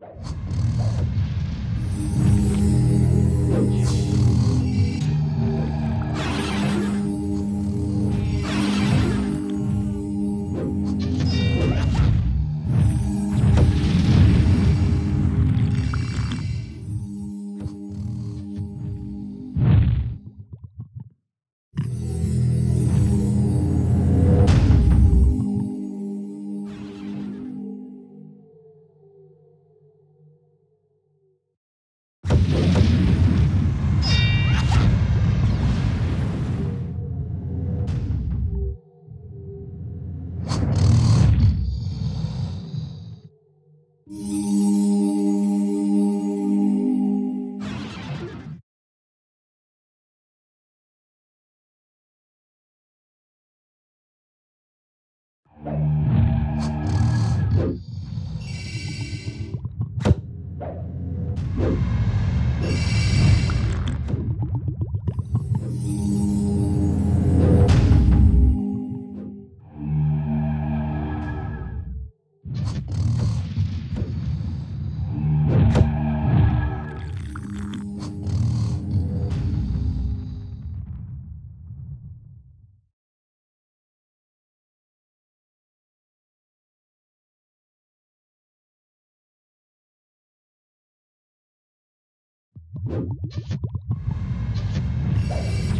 you Thank you.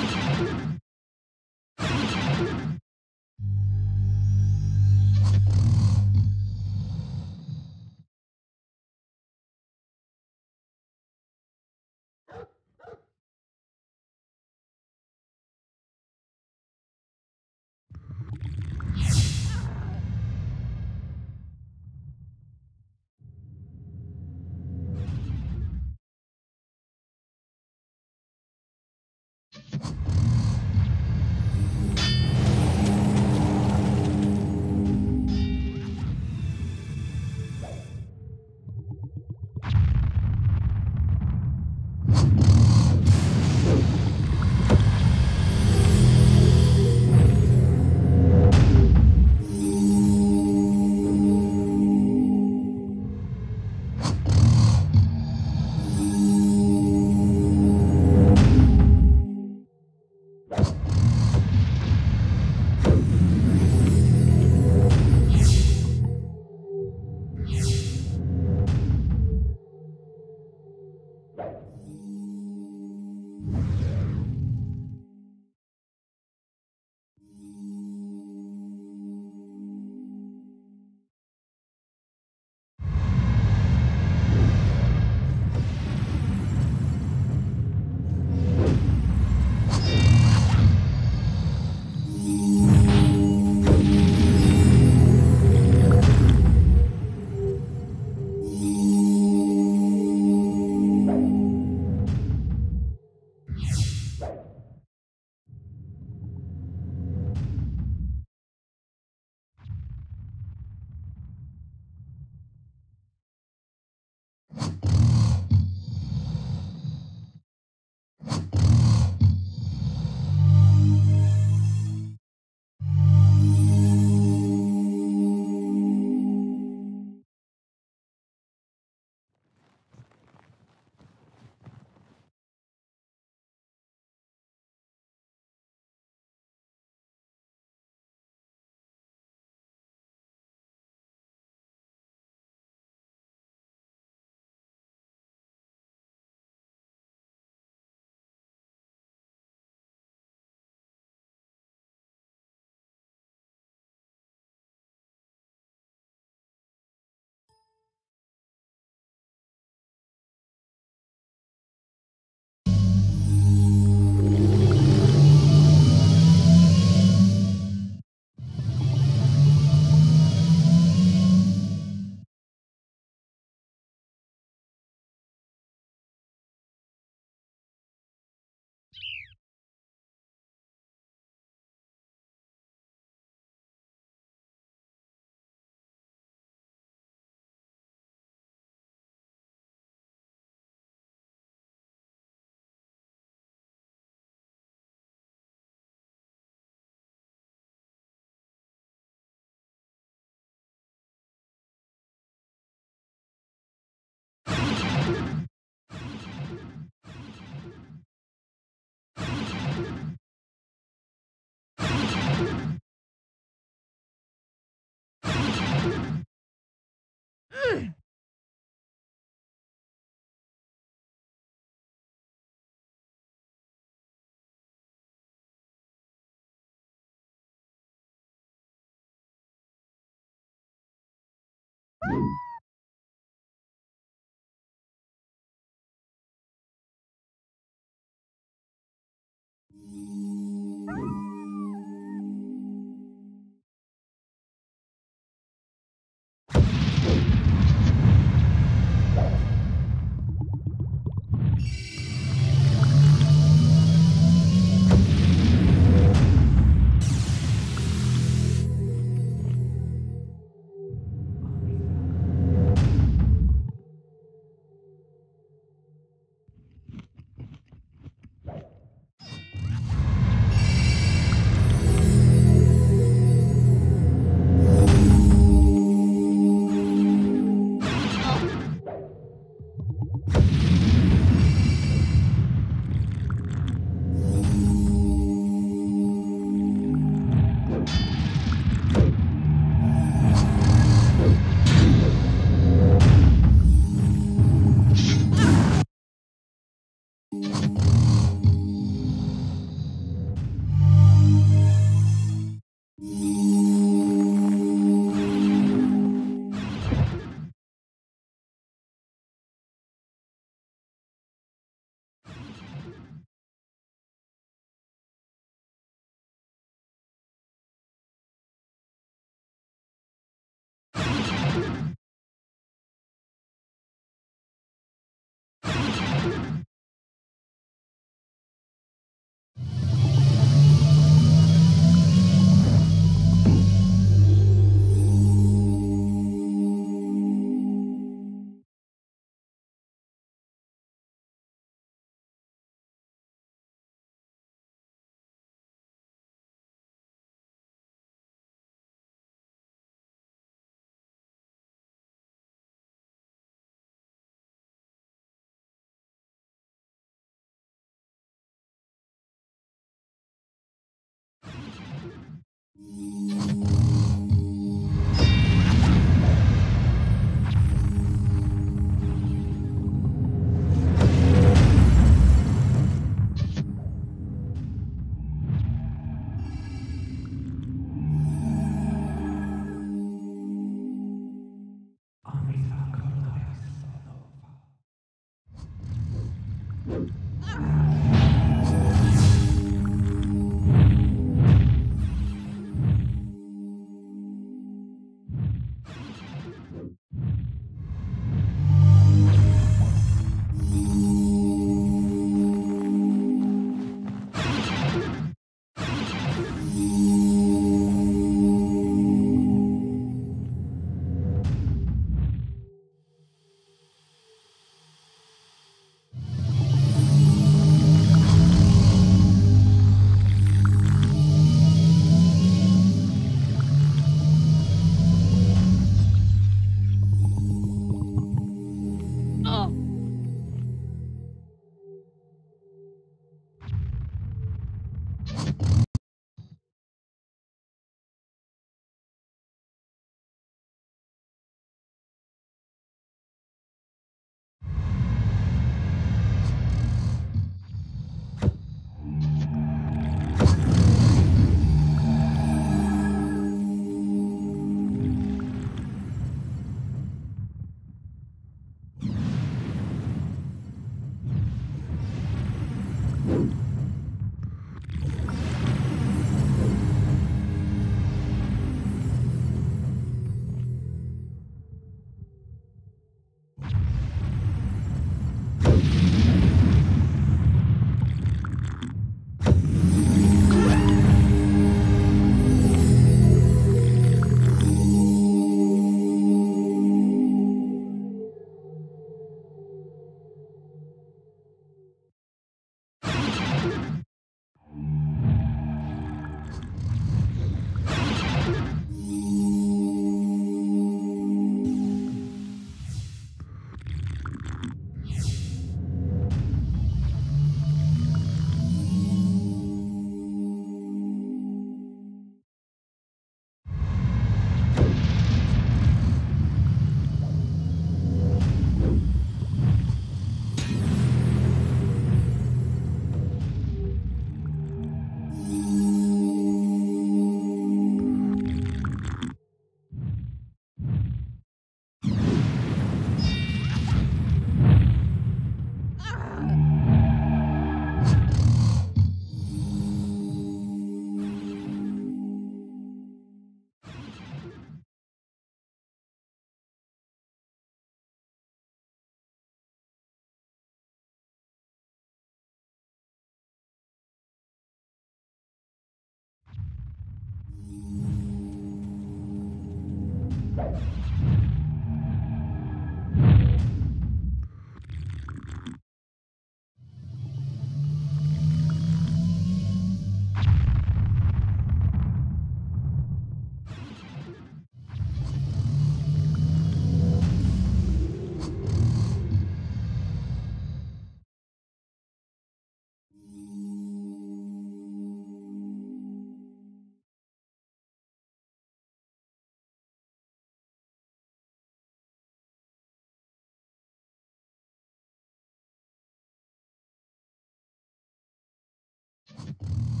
you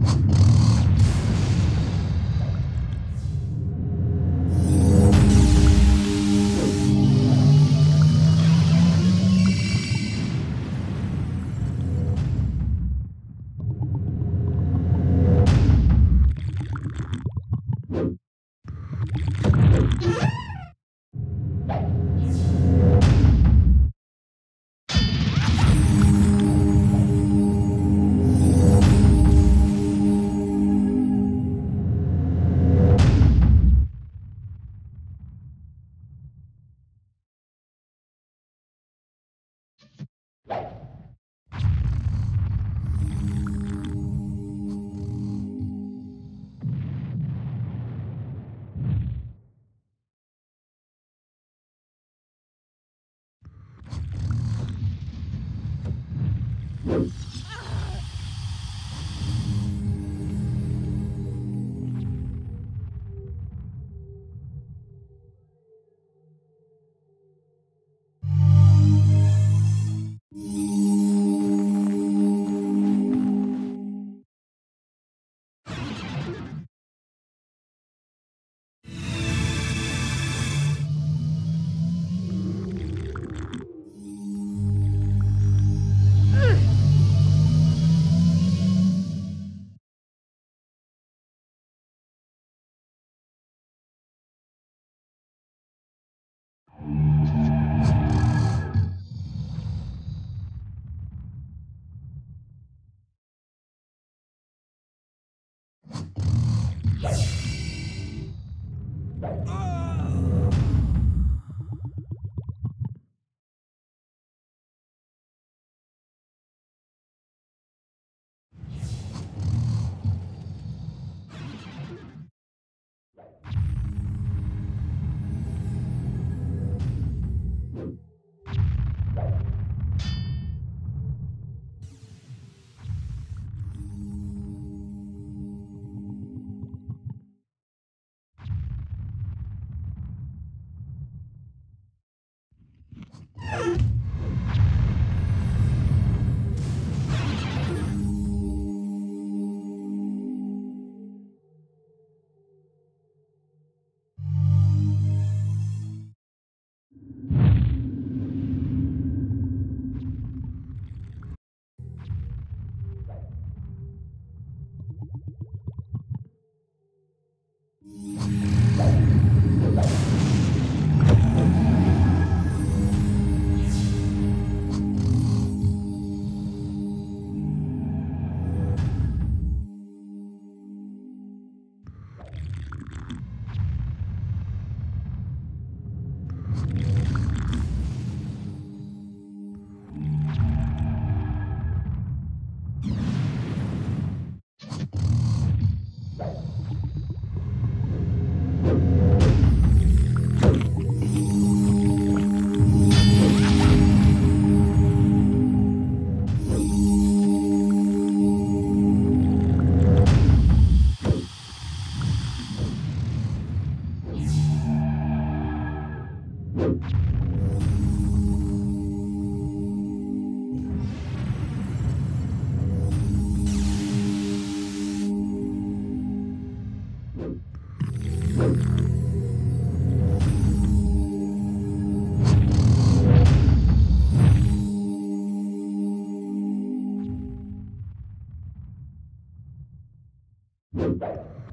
you you